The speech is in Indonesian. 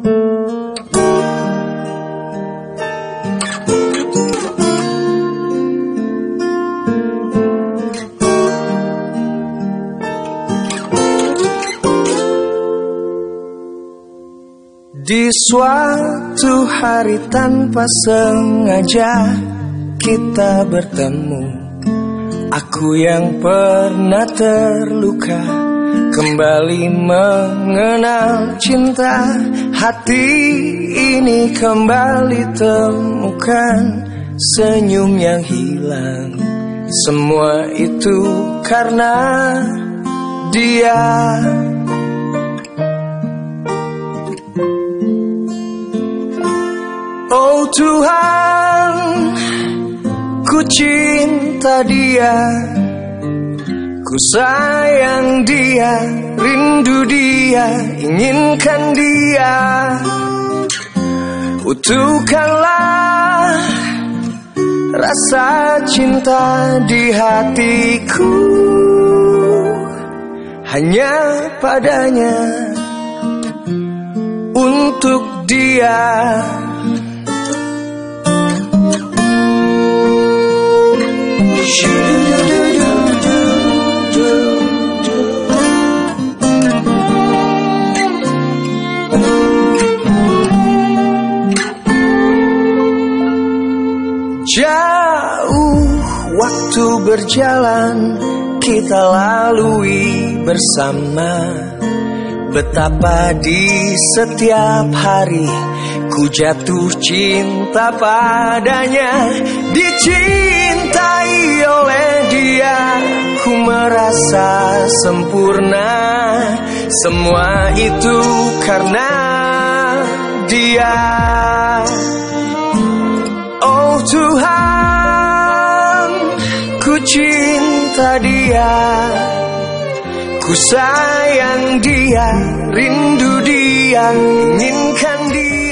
Di suatu hari tanpa sengaja kita bertemu. Aku yang pernah terluka Kembali mengenal cinta Hati ini kembali temukan Senyum yang hilang. Semua itu karena dia. Oh Tuhan, ku cinta dia, ku sayang dia, rindu dia, inginkan dia. Utuhkanlah rasa cinta di hatiku hanya padanya untuk dia. Jauh waktu berjalan kita lalui bersama. Betapa di setiap hari ku jatuh cinta padanya. Dicintai oleh dia ku merasa sempurna. Semua itu karena dia Tuhan, ku cinta dia, ku sayang dia, rindu dia, inginkan dia.